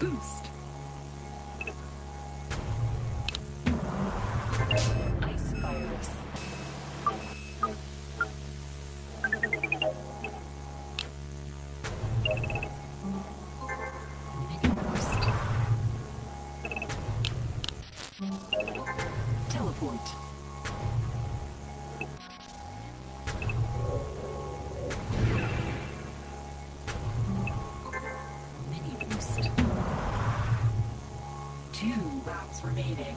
Boost. Ice virus. Mini boost. Teleport. Two laps remaining.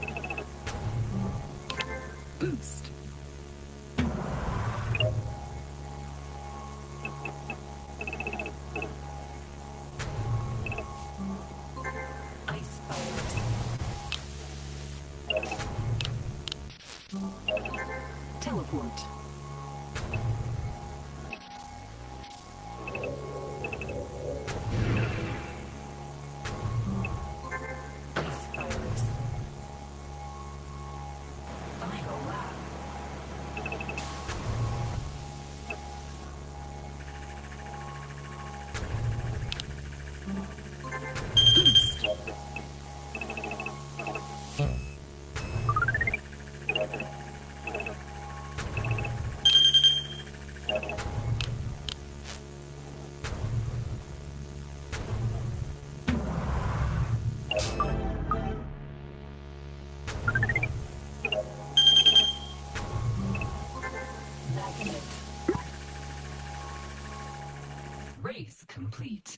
Boost. Ice. Teleport. Race complete.